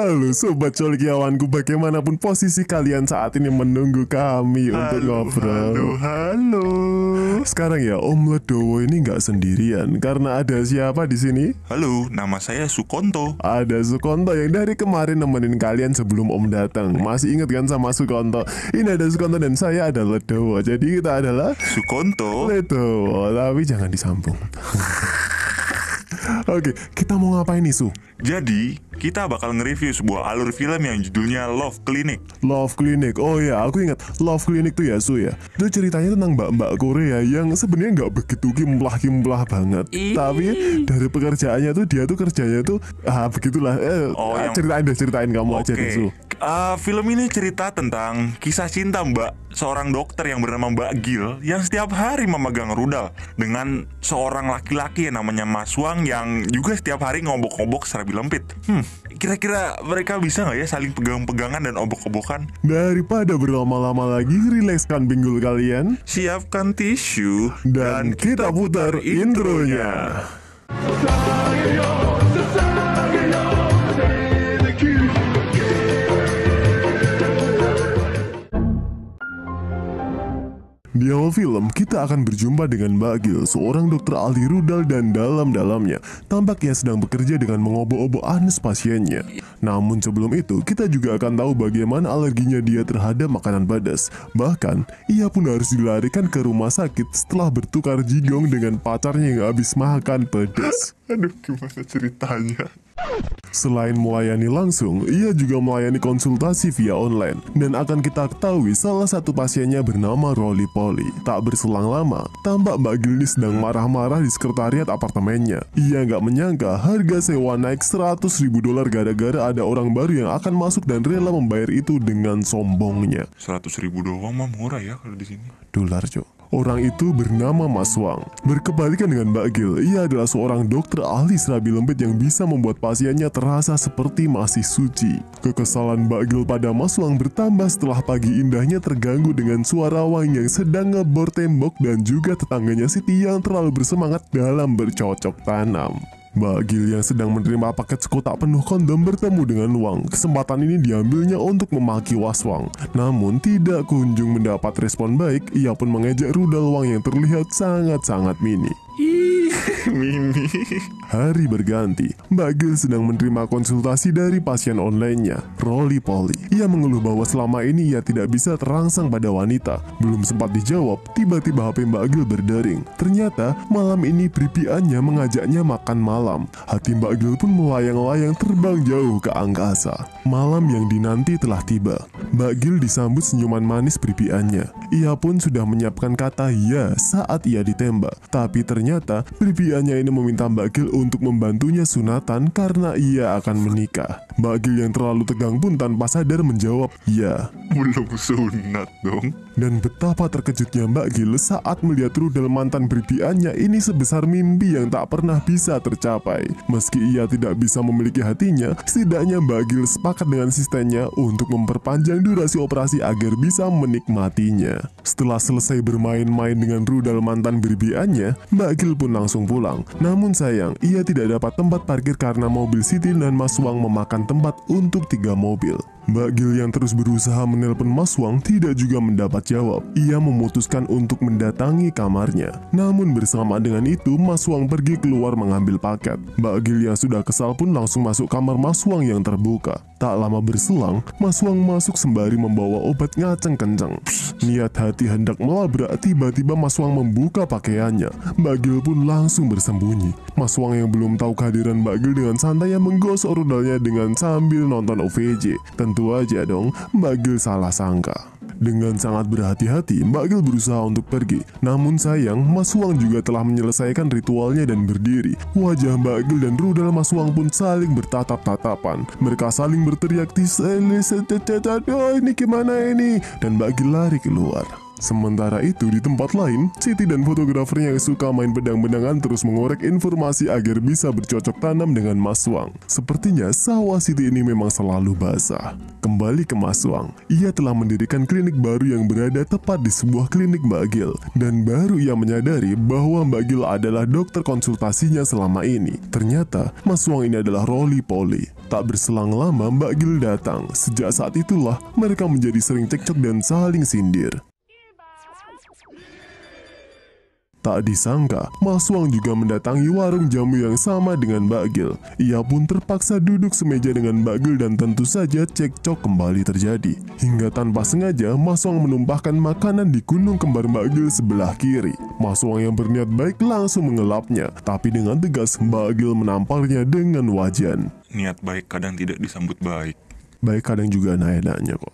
Halo Sobat Colkiawanku Bagaimanapun posisi kalian saat ini menunggu kami untuk ngobrol Halo, halo. Sekarang ya Om Ledowo ini nggak sendirian Karena ada siapa di sini? Halo, nama saya Sukonto. Ada Sukonto yang dari kemarin nemenin kalian sebelum Om datang Masih inget kan sama Sukonto? Ini ada Sukonto dan saya ada Ledowo Jadi kita adalah Sukonto. Ledowo Tapi jangan disambung Oke, kita mau ngapain nih Su? Jadi, kita bakal nge-review sebuah alur film yang judulnya Love Clinic. Love Clinic. Oh ya, aku ingat Love Clinic tuh ya, Su ya. Itu ceritanya tentang mbak-mbak Korea yang sebenarnya nggak begitu kimplah-kimplah banget. Ih. Tapi dari pekerjaannya tuh dia tuh kerjanya tuh ah begitulah. Eh, Oh, ah, yang- ceritain deh, ceritain kamu aja Oke. deh, Su. Uh, film ini cerita tentang kisah cinta Mbak seorang dokter yang bernama Mbak Gil yang setiap hari memegang rudal dengan seorang laki-laki yang namanya Mas Wang yang juga setiap hari ngobok-ngobok serabi lempit. Hmm, kira-kira mereka bisa nggak ya saling pegang-pegangan dan obok-obokan? Daripada berlama-lama lagi, rilekskan pinggul kalian Siapkan tisu dan, kita putar intronya. Di awal film, kita akan berjumpa dengan Mbak Gil, seorang dokter ahli rudal dan dalam-dalamnya. Tampak ia sedang bekerja dengan mengobok-obok anus pasiennya. Namun sebelum itu, kita juga akan tahu bagaimana alerginya dia terhadap makanan pedas. Bahkan, ia pun harus dilarikan ke rumah sakit setelah bertukar jigong dengan pacarnya yang habis makan pedas. Aduh, gimana ceritanya? Selain melayani langsung, ia juga melayani konsultasi via online. Dan akan kita ketahui salah satu pasiennya bernama Rolly Polly. Tak berselang lama, tampak Mbak Gilny sedang marah-marah di sekretariat apartemennya. Ia nggak menyangka harga sewa naik 100 ribu dolar gara-gara ada orang baru yang akan masuk dan rela membayar itu dengan sombongnya. 100 ribu doang mah murah ya kalau di sini. Dolar, Cok. Orang itu bernama Mas Wang. Berkebalikan dengan Mbak Gil, ia adalah seorang dokter ahli serabi lembit yang bisa membuat pasiennya terasa seperti masih suci. Kekesalan Mbak Gil pada Mas Wang bertambah setelah pagi indahnya terganggu dengan suara Wang yang sedang ngebor tembok dan juga tetangganya Siti yang terlalu bersemangat dalam bercocok tanam. Mbak Gil yang sedang menerima paket sekotak penuh kondom bertemu dengan Wang. Kesempatan ini diambilnya untuk memaki Was Wang. Namun tidak kunjung mendapat respon baik, ia pun mengejek rudal Wang yang terlihat sangat-sangat mini. Ih, mini. Hari berganti, Mbak Gil sedang menerima konsultasi dari pasien online-nya, Rolly Polly. Ia mengeluh bahwa selama ini ia tidak bisa terangsang pada wanita. Belum sempat dijawab, tiba-tiba HP Mbak Gil berdering. Ternyata malam ini pripiannya mengajaknya makan malam. Hati Mbak Gil pun melayang-layang terbang jauh ke angkasa. Malam yang dinanti telah tiba. Mbak Gil disambut senyuman manis pripiannya. Ia pun sudah menyiapkan kata ya saat ia ditembak. Tapi ternyata pripiannya ini meminta Mbak Gil untuk membantunya sunatan karena ia akan menikah. Mbak Gil yang terlalu tegang pun tanpa sadar menjawab ya. Belum sunat dong. Dan betapa terkejutnya Mbak Gil saat melihat rudal mantan pripiannya ini sebesar mimpi yang tak pernah bisa tercapai. Meski ia tidak bisa memiliki hatinya, setidaknya Mbak Gil sepakat dengan asistennya untuk memperpanjang durasi operasi agar bisa menikmatinya. Setelah selesai bermain-main dengan rudal mantan pripiannya, Mbak Gil pun langsung pulang. Namun sayang, ia tidak dapat tempat parkir karena mobil Siti dan Mas Wang memakan tempat untuk tiga mobil. Mbak Gil yang terus berusaha menelpon Mas Wang tidak juga mendapat jawab. Ia memutuskan untuk mendatangi kamarnya. Namun bersama dengan itu, Mas Wang pergi keluar mengambil paket. Mbak Gil yang sudah kesal pun langsung masuk kamar Mas Wang yang terbuka. Tak lama berselang, Mas Wang masuk sembari membawa obat ngaceng kenceng. Niat hati hendak melabrak, tiba-tiba Mas Wang membuka pakaiannya. Mbak Gil pun langsung bersembunyi. Mas Wang yang belum tahu kehadiran Mbak Gil dengan santai yang menggosok rudalnya dengan sambil nonton OVJ. Tentu aja dong, Mbak Gil salah sangka. Dengan sangat berhati-hati, Mbak Gil berusaha untuk pergi. Namun sayang, Mas Wang juga telah menyelesaikan ritualnya dan berdiri. Wajah Mbak Gil dan rudal Mas Wang pun saling bertatap-tatapan. Mereka saling berteriak "Oh, ini gimana ini? Dan Mbak Gil lari keluar. Sementara itu di tempat lain, Siti dan fotografernya yang suka main bedang-bedangan terus mengorek informasi agar bisa bercocok tanam dengan Mas Wang. Sepertinya sawah Siti ini memang selalu basah. Kembali ke Mas Wang, ia telah mendirikan klinik baru yang berada tepat di sebuah klinik Mbak Gil. Dan baru ia menyadari bahwa Mbak Gil adalah dokter konsultasinya selama ini. Ternyata Mas Wang ini adalah Rolly Polly. Tak berselang lama Mbak Gil datang. Sejak saat itulah mereka menjadi sering cekcok dan saling sindir. Tak disangka, Mas Wang juga mendatangi warung jamu yang sama dengan Mbak Gil. Ia pun terpaksa duduk semeja dengan Mbak Gil dan tentu saja cekcok kembali terjadi. Hingga tanpa sengaja, Mas Wang menumpahkan makanan di gunung kembar Mbak Gil sebelah kiri. Mas Wang yang berniat baik langsung mengelapnya, tapi dengan tegas Mbak Gil menamparnya dengan wajan. Niat baik kadang tidak disambut baik. Baik kadang juga enak-enaknya kok.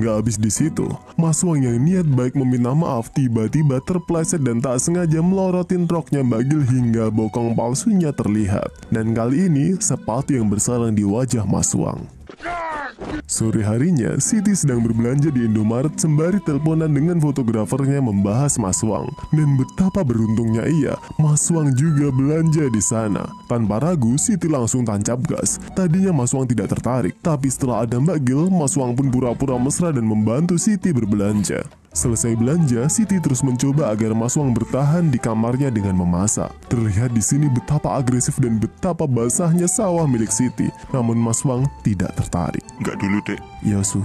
Gak habis di situ, Mas Wang yang niat baik meminta maaf tiba-tiba terpleset dan tak sengaja melorotin roknya Mbak Gil hingga bokong palsunya terlihat. Dan kali ini sepatu yang bersarang di wajah Mas Wang. Sore harinya, Siti sedang berbelanja di Indomaret sembari teleponan dengan fotografernya membahas Mas Wang. Dan betapa beruntungnya ia, Mas Wang juga belanja di sana. Tanpa ragu, Siti langsung tancap gas. Tadinya Mas Wang tidak tertarik, tapi setelah ada Mbak Gil, Mas Wang pun pura-pura mesra dan membantu Siti berbelanja. Selesai belanja, Siti terus mencoba agar Mas Wang bertahan di kamarnya dengan memasak. Terlihat di sini betapa agresif dan betapa basahnya sawah milik Siti. Namun Mas Wang tidak tertarik. Enggak dulu, Dek. Yasu.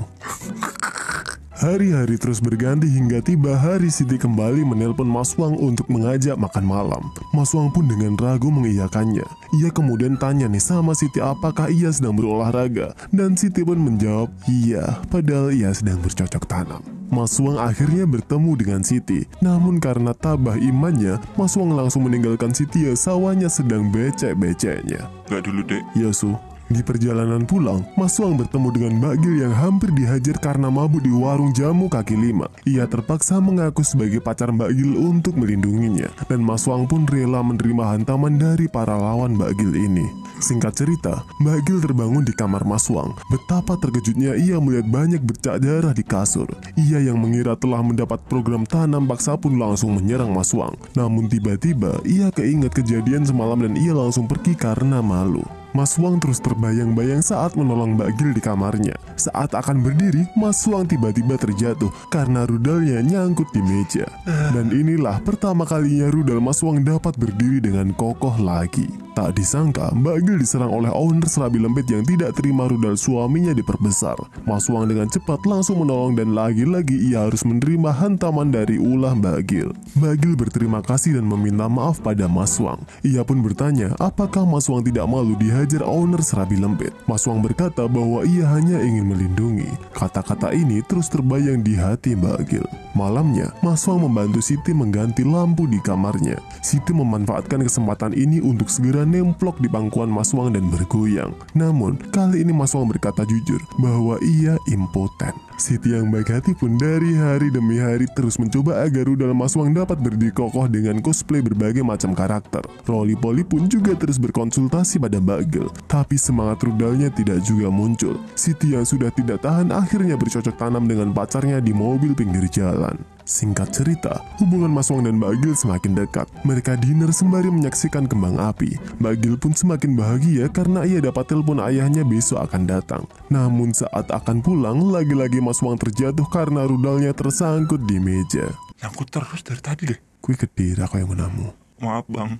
Hari-hari terus berganti hingga tiba hari Siti kembali menelpon Mas Wang untuk mengajak makan malam. Mas Wang pun dengan ragu mengiyakannya. Ia kemudian tanya nih sama Siti apakah ia sedang berolahraga. Dan Siti pun menjawab, iya, padahal ia sedang bercocok tanam. Mas Wang akhirnya bertemu dengan Siti. Namun karena tabah imannya, Mas Wang langsung meninggalkan Siti yang sawahnya sedang becek-beceknya. Enggak dulu, Dek. Yasu. Di perjalanan pulang, Mas Wang bertemu dengan Mbak Gil yang hampir dihajar karena mabuk di warung jamu kaki lima. Ia terpaksa mengaku sebagai pacar Mbak Gil untuk melindunginya. Dan Mas Wang pun rela menerima hantaman dari para lawan Mbak Gil ini. Singkat cerita, Mbak Gil terbangun di kamar Mas Wang. Betapa terkejutnya ia melihat banyak bercak darah di kasur. Ia yang mengira telah mendapat program tanam paksa pun langsung menyerang Mas Wang. Namun tiba-tiba ia keinget kejadian semalam dan ia langsung pergi karena malu. Mas Wang terus terbayang-bayang saat menolong Mbak Gil di kamarnya. Saat akan berdiri, Mas Wang tiba-tiba terjatuh karena rudalnya nyangkut di meja. Dan inilah pertama kalinya rudal Mas Wang dapat berdiri dengan kokoh lagi. Tak disangka, Mbak Gil diserang oleh owner serabi lembet yang tidak terima rudal suaminya diperbesar. Mas Wang dengan cepat langsung menolong dan lagi-lagi ia harus menerima hantaman dari ulah Mbak Gil. Mbak Gil berterima kasih dan meminta maaf pada Mas Wang. Ia pun bertanya, apakah Mas Wang tidak malu dihajar owner serabi lembet? Mas Wang berkata bahwa ia hanya ingin melindungi. Kata-kata ini terus terbayang di hati Mbak Gil. Malamnya, Mas Wang membantu Siti mengganti lampu di kamarnya. Siti memanfaatkan kesempatan ini untuk segera nemplok di pangkuan Mas Wang dan bergoyang. Namun, kali ini Mas Wang berkata jujur bahwa ia impoten. Siti yang baik hati pun dari hari demi hari terus mencoba agar rudal Mas Wang dapat berdiri kokoh dengan cosplay berbagai macam karakter. Rolly Polly pun juga terus berkonsultasi pada Mbak Gil. Tapi semangat rudalnya tidak juga muncul. Siti yang sudah tidak tahan akhirnya bercocok tanam dengan pacarnya di mobil pinggir jalan. Singkat cerita, hubungan Mas Wang dan Mbak Gil semakin dekat. Mereka dinner sembari menyaksikan kembang api. Mbak Gil pun semakin bahagia karena ia dapat telepon ayahnya besok akan datang. Namun saat akan pulang, lagi-lagi Mas Wang terjatuh karena rudalnya tersangkut di meja. Nyangkut terus dari tadi deh. Kui kedira kau yang menamu. Maaf, Bang.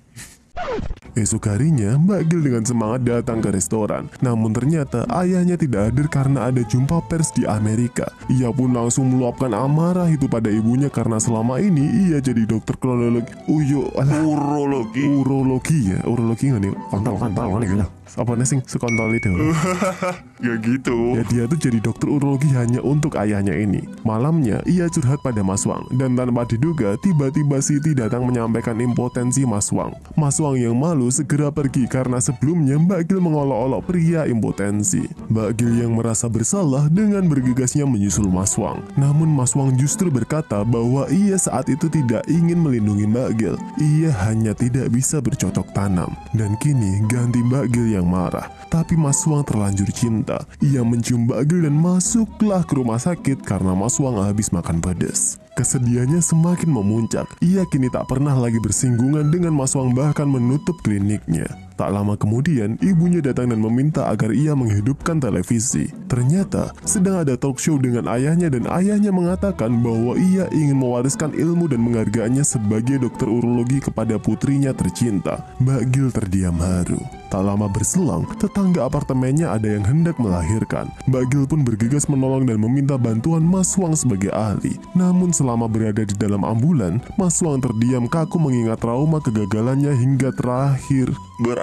Esok harinya, Mbak Gil dengan semangat datang ke restoran. Namun ternyata ayahnya tidak hadir karena ada jumpa pers di Amerika. Ia pun langsung meluapkan amarah itu pada ibunya karena selama ini ia jadi dokter kronologi. Uyo, alah, Urologi. urologi ya, urologi nggak nih? Kontol, kontol, gitu. Apa nih sing sekontol itu? Ya gitu. Ya dia tuh jadi dokter urologi hanya untuk ayahnya ini. Malamnya ia curhat pada Mas Wang dan tanpa diduga tiba-tiba Siti datang menyampaikan impotensi Mas Wang. Mas Wang yang malu segera pergi karena sebelumnya Mbak Gil mengolok-olok pria impotensi. Mbak Gil yang merasa bersalah dengan bergegasnya menyusul Mas Wang. Namun Mas Wang justru berkata bahwa ia saat itu tidak ingin melindungi Mbak Gil. Ia hanya tidak bisa bercocok tanam. Dan kini ganti Mbak Gil yang marah. Tapi Mas Wang terlanjur cinta. Ia mencium Mbak Gil dan masuklah ke rumah sakit karena Mas Wang habis makan pedas. Kesedihannya semakin memuncak. Ia kini tak pernah lagi bersinggungan dengan Mas Wang bahkan menutup kliniknya. Tak lama kemudian, ibunya datang dan meminta agar ia menghidupkan televisi. Ternyata, sedang ada talk show dengan ayahnya dan ayahnya mengatakan bahwa ia ingin mewariskan ilmu dan menghargainya sebagai dokter urologi kepada putrinya tercinta. Mbak Gil terdiam haru. Tak lama berselang, tetangga apartemennya ada yang hendak melahirkan. Mbak Gil pun bergegas menolong dan meminta bantuan Mas Wang sebagai ahli. Namun selama berada di dalam ambulan, Mas Wang terdiam kaku mengingat trauma kegagalannya hingga terakhir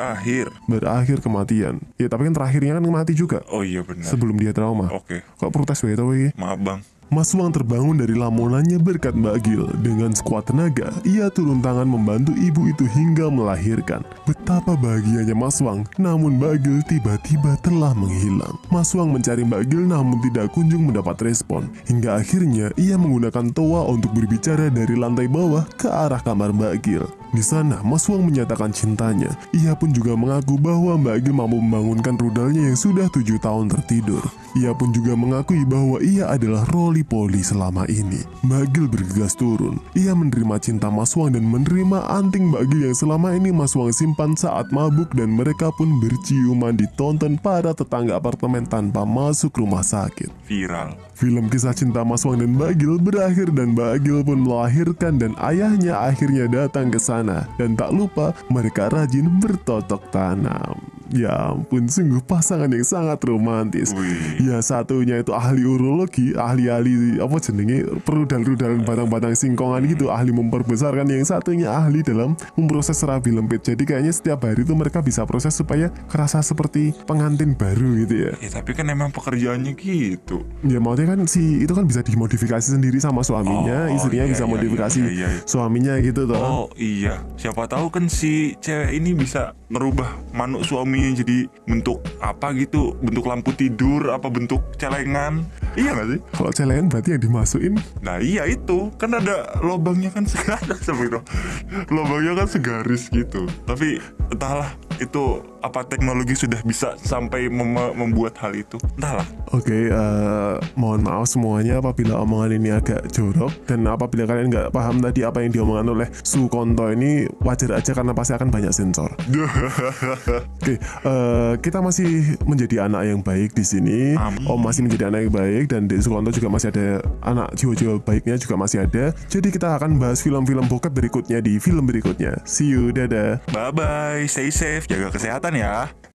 Berakhir. berakhir kematian. Ya tapi kan terakhirnya kan mati juga Oh iya benar. sebelum dia trauma. Oke. Kok protes wae tau iki? Maaf bang. Mas Wang terbangun dari lamunannya berkat Mbak Gil. Dengan sekuat tenaga, ia turun tangan membantu ibu itu hingga melahirkan. Betapa bahagianya Mas Wang, namun Mbak Gil tiba-tiba telah menghilang. Mas Wang mencari Mbak Gil namun tidak kunjung mendapat respon. Hingga akhirnya ia menggunakan toa untuk berbicara dari lantai bawah ke arah kamar Mbak Gil. Di sana, Mas Wang menyatakan cintanya. Ia pun juga mengaku bahwa Mbak Gil mampu membangunkan rudalnya yang sudah tujuh tahun tertidur. Ia pun juga mengakui bahwa ia adalah roli poli selama ini. Mbak Gil bergegas turun. Ia menerima cinta Mas Wang dan menerima anting Mbak Gil yang selama ini Mas Wang simpan saat mabuk dan mereka pun berciuman ditonton para tetangga apartemen tanpa masuk rumah sakit. Viral. Film kisah cinta Mas Wang dan Mbak Gil berakhir dan Mbak Gil pun melahirkan dan ayahnya akhirnya datang ke sana. Dan tak lupa mereka rajin bertotok tanam. Ya ampun, sungguh pasangan yang sangat romantis. Wih. Ya satunya itu ahli urologi, ahli-ahli apa jenenge perudal-rudalan batang-batang singkongan gitu, ahli memperbesarkan. Yang satunya ahli dalam memproses serabi lempit. Jadi kayaknya setiap hari itu mereka bisa proses supaya kerasa seperti pengantin baru gitu ya. Ya tapi kan emang pekerjaannya gitu. Ya maksudnya kan si itu kan bisa dimodifikasi sendiri sama suaminya, Oh, istrinya iya, bisa iya, modifikasi iya, iya, iya. suaminya gitu toh. Oh iya, siapa tahu kan si cewek ini bisa merubah manuk jadi bentuk apa gitu, bentuk lampu tidur, apa bentuk celengan. Iya gak sih? Kalau celengan berarti yang dimasukin Nah iya itu, kan ada lobangnya kan segaris. Lobangnya kan segaris gitu. Tapi entahlah itu apa teknologi sudah bisa sampai mem- membuat hal itu. Entahlah. Oke, eh, mohon maaf semuanya apabila omongan ini agak jorok dan apabila kalian nggak paham tadi apa yang diomongkan oleh Sukonto ini wajar aja karena pasti akan banyak sensor. Oke, eh, kita masih menjadi anak yang baik di sini. Amin. Om masih menjadi anak yang baik dan di Sukonto juga masih ada anak jiwa-jiwa baiknya juga masih ada. Jadi kita akan bahas film-film bokep berikutnya di film berikutnya. See you, dadah. Bye bye, stay safe, jaga kesehatan 你。